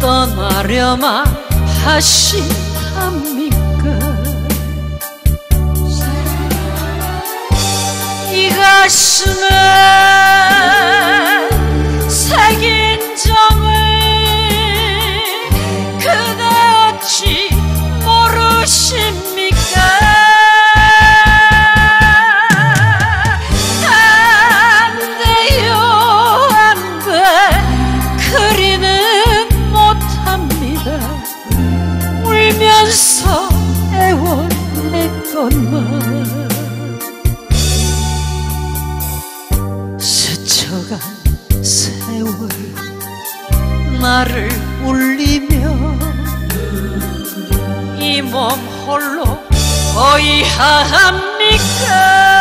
떠나려마 하시합니까? 이 가슴에 새긴 점 Ahamika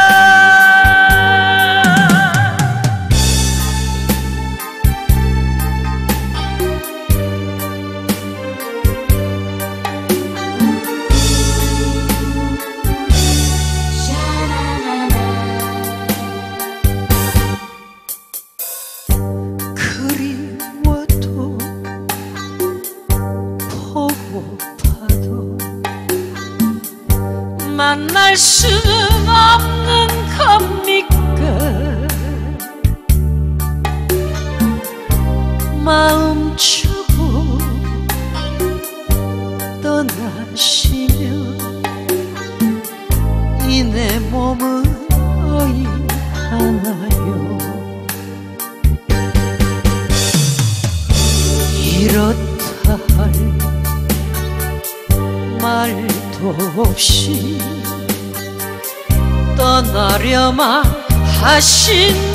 也是。是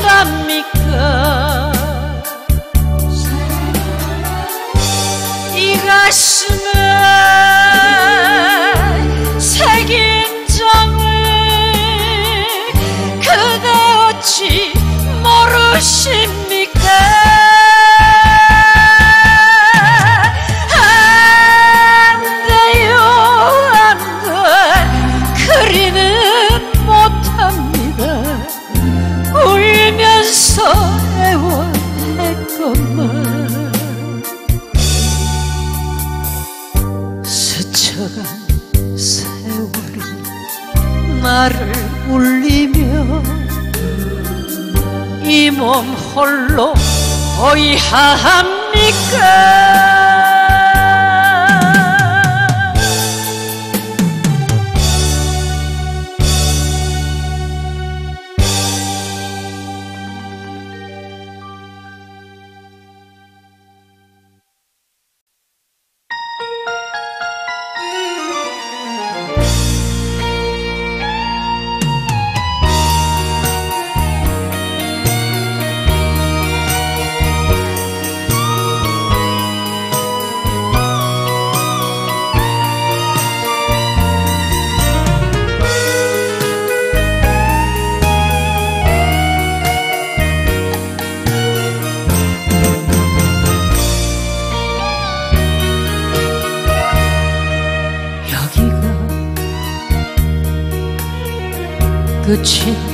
情。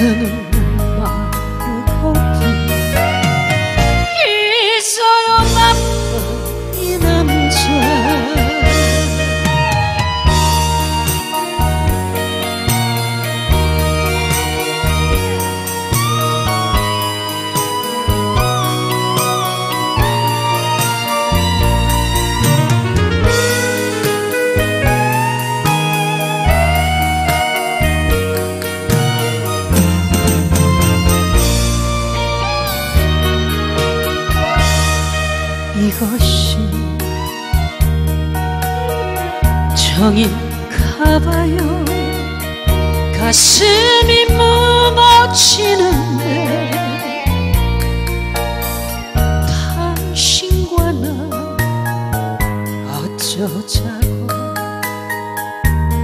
canım 봐요. 가슴이 무너지는데 당신과 나 어쩌자고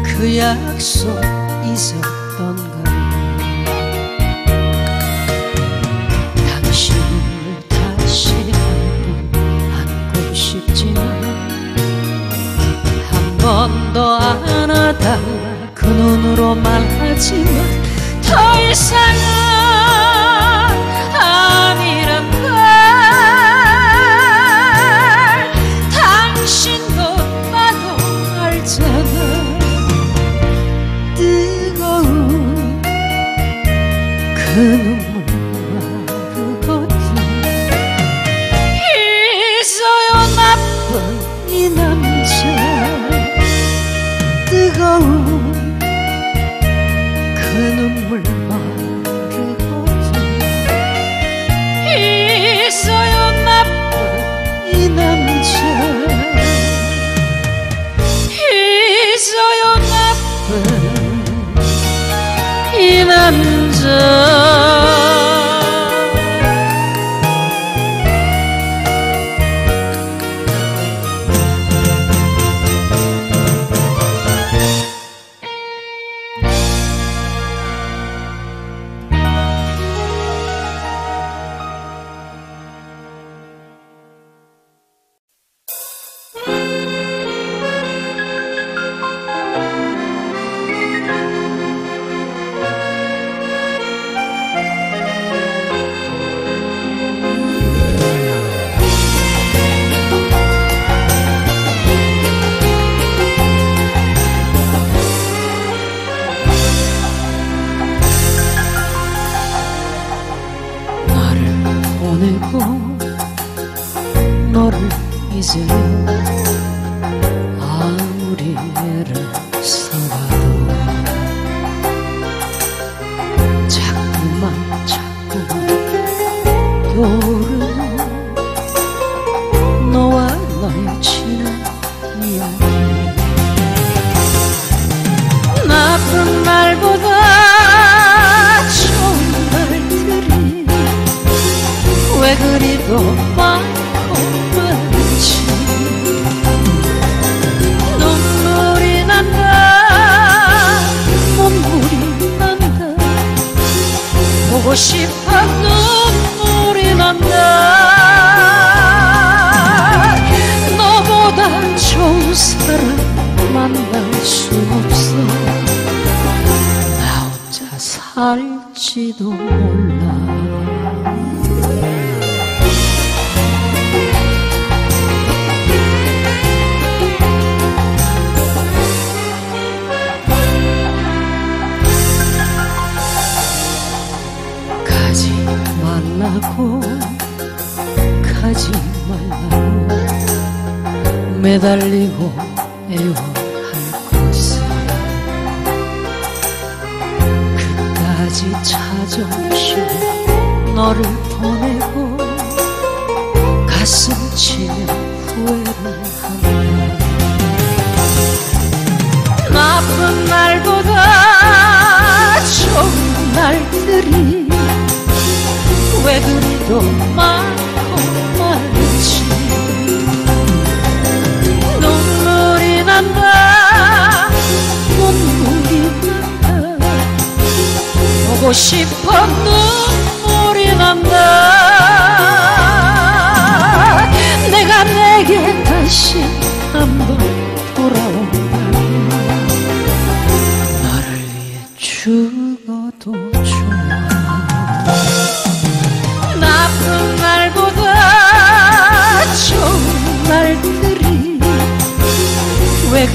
그 약속 잊어 말하지만 더 이상은 wish you 말들이 왜 그리도 많고 많지? 눈물이 난다 눈물이 난다. 보고 싶어 눈물이 난다. 내가 내게 다시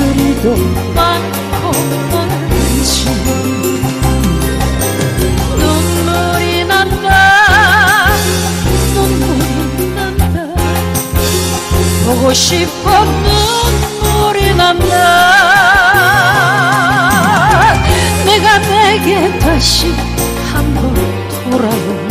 그리도 많고 많은지 눈물이 난다. 눈물이 난다. 보고 싶어 눈물이 난다. 내가 내게 다시 한번 돌아오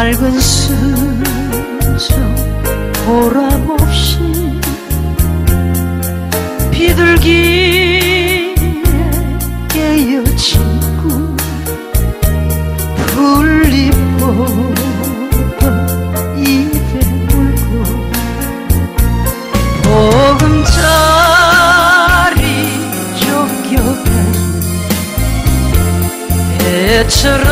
맑은 수정 보람 없이 비둘기에 깨어지고 풀잎보다 입에 물고 보금자리 쫓겨간 애처럼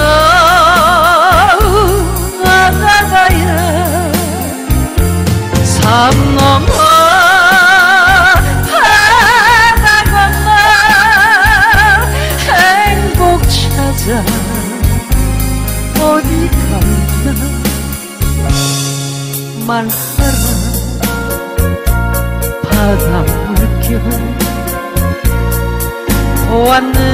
말하라 바다 물결 보았는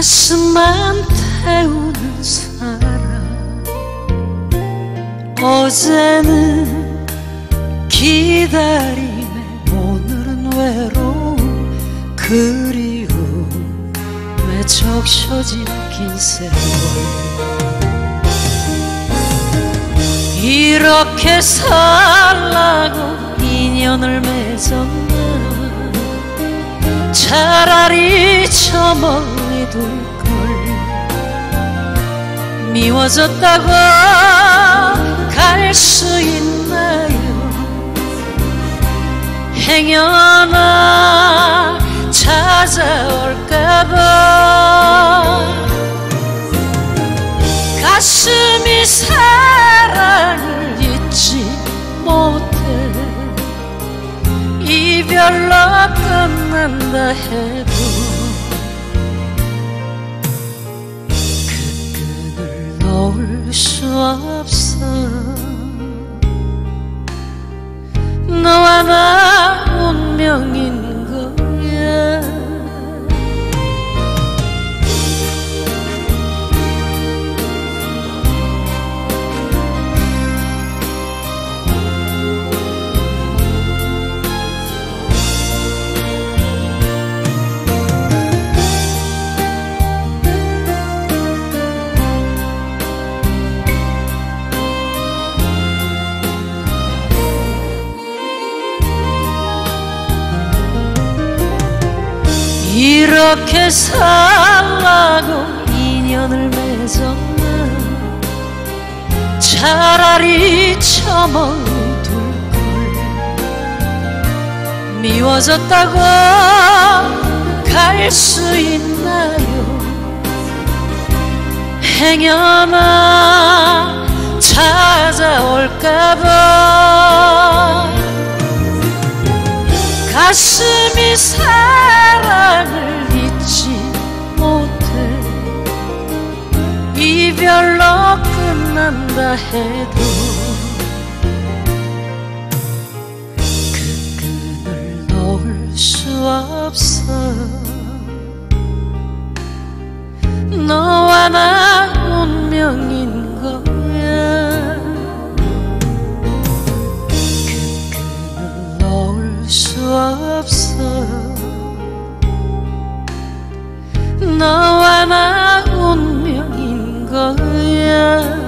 가슴만 태우는 사람. 어제는 기다림에 오늘은 외로움. 그리움에 적셔진 긴 세월 이렇게 살라고 인연을 맺었나. 차라리 저멀 리 둘걸. 미워졌다고 갈 수 있나요? 행여나 이렇게 살라고 인연을 맺었나? 차라리 처먹을 미워졌다고 갈 수 있나요? 행여나 찾아올까봐. 가슴이 사랑을 이별로 끝난다 해도 그 끈을 놓을 수 없어. 너와 나 운명인 거야. 그 끈을 놓을 수 없어. 너와 나 운명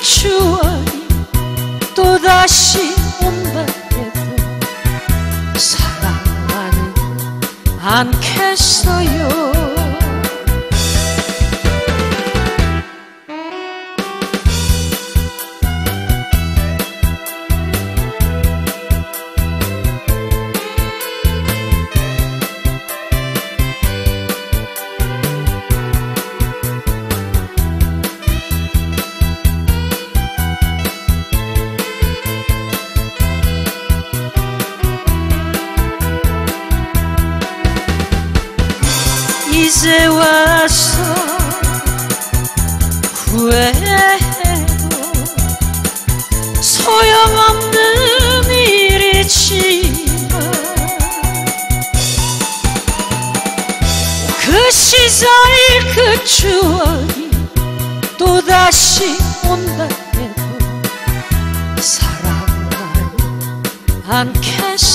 추억이 또다시 온다 해도 사랑하는 않겠어요 그 시절 그 추억이 또다시 온다 해도 사랑을 않겠어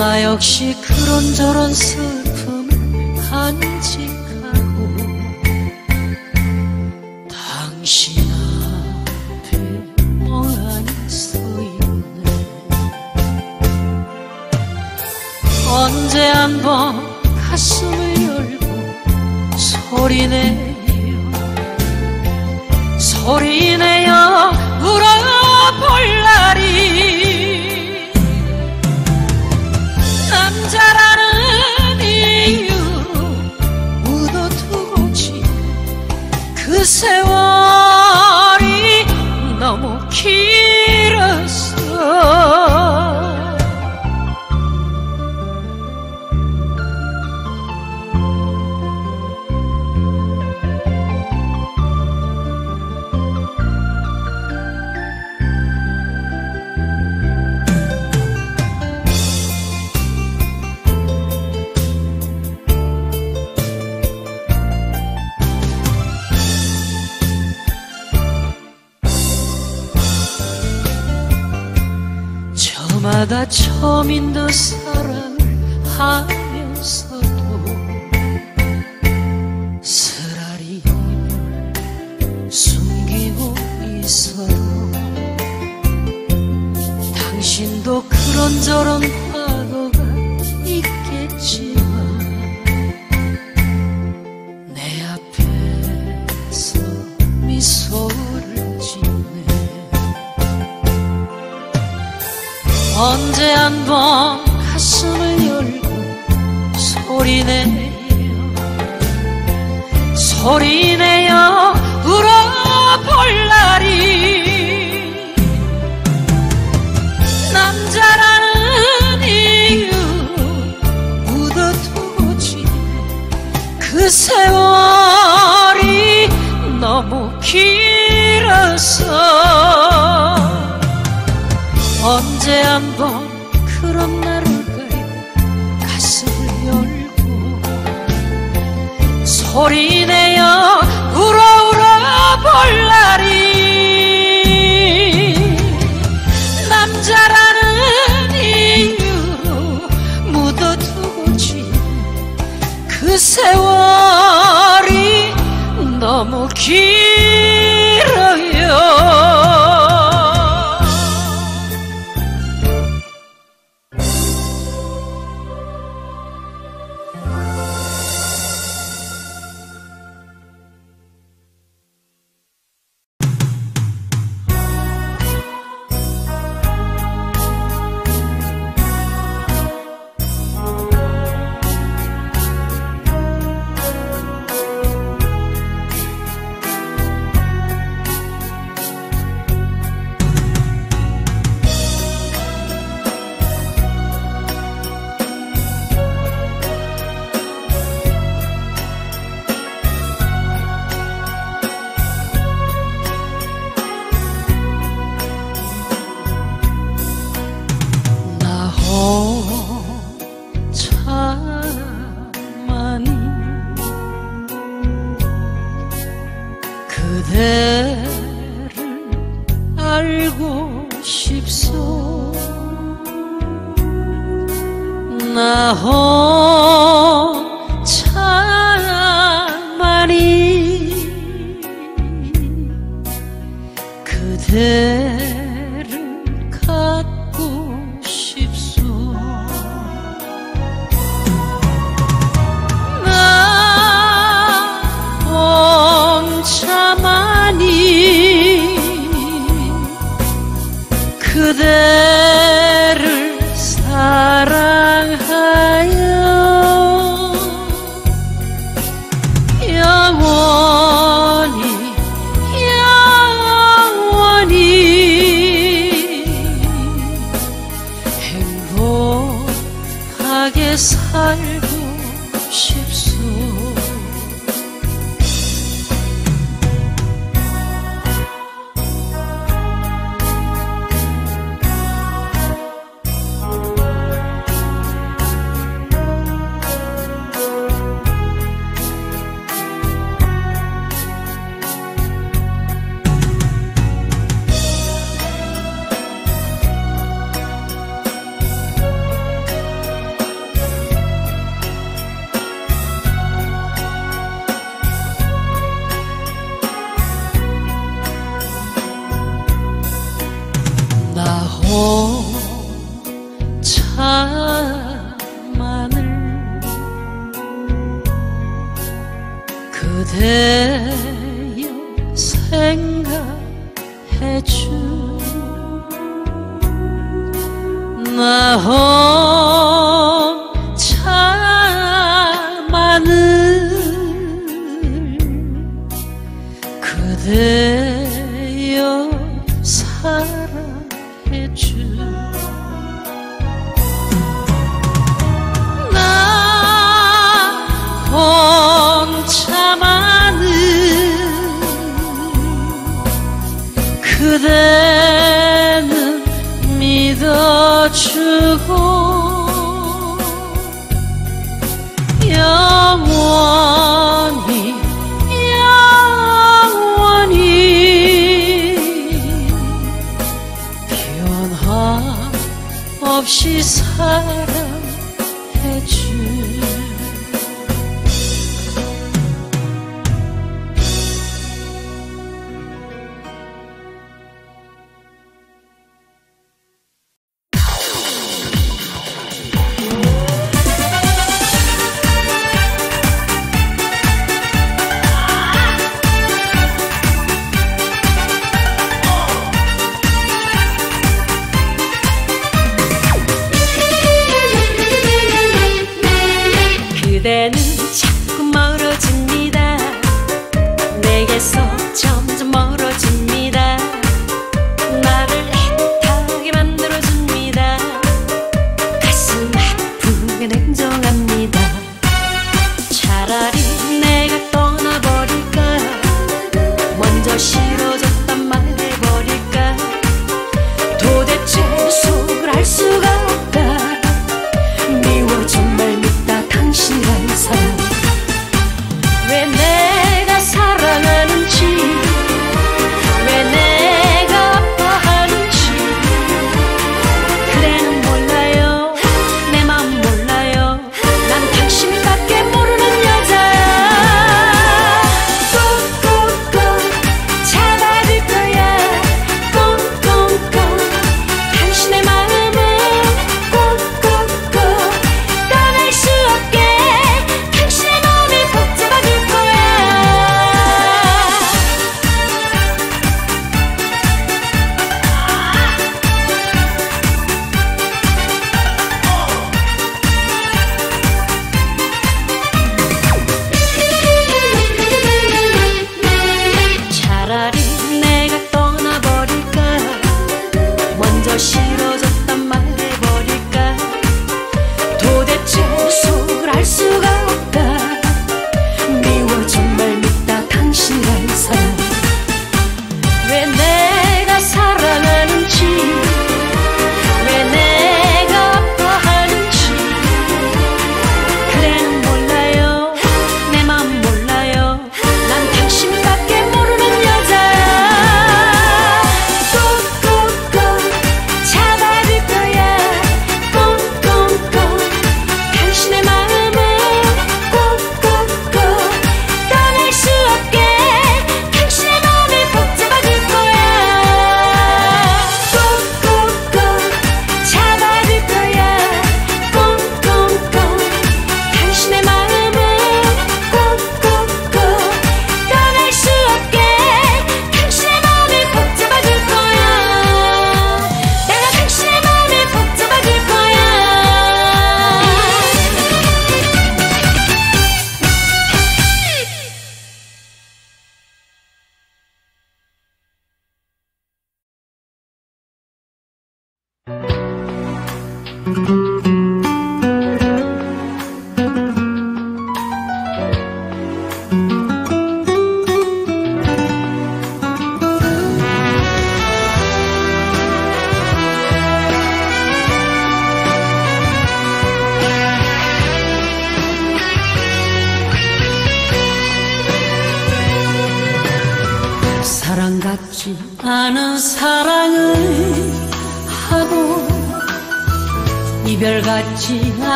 나 역시 그런저런 슬픔을 간직하고 당신 앞에 멍하니 서 있네. 언제 한번 가슴을 열고 소리내 내가 처음인 듯 사랑하는 있어. 언제 한번 그런 날 올까요 가슴을 열고 소리내어 울어 울어 볼 날이 남자라는 이유로 묻어두고 쥔그 세월.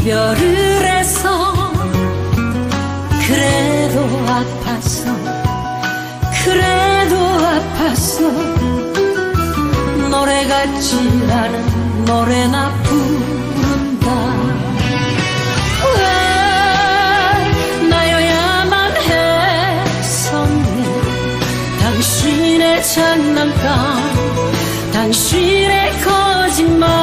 이별을 해서 그래도 아팠어. 그래도 아팠어. 노래 같지 않은 노래나 부른다. 나야 만 했었니? 당신의 장난감 당신의 거짓말.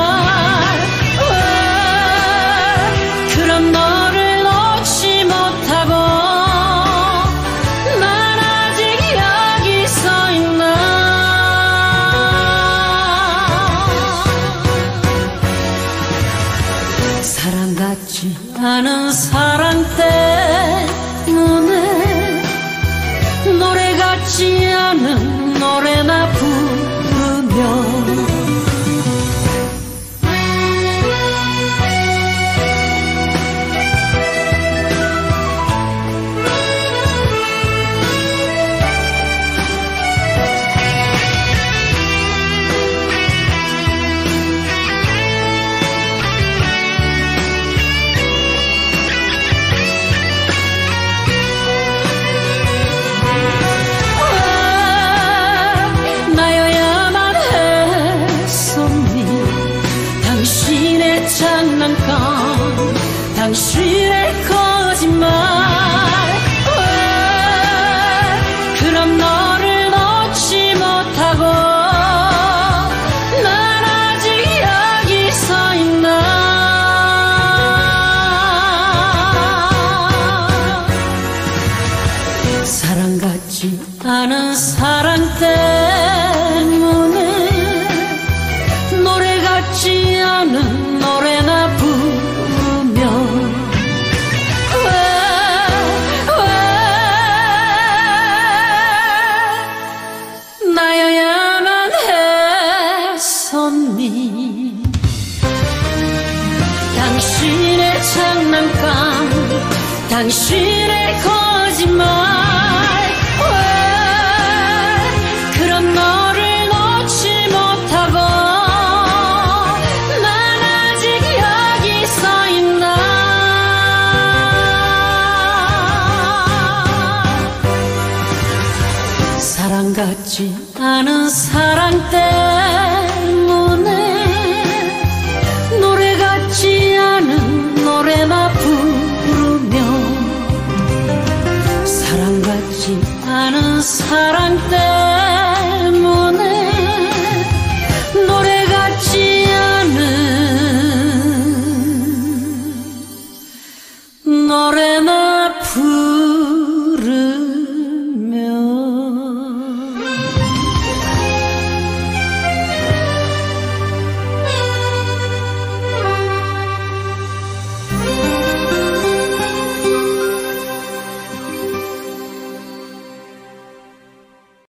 당신의 거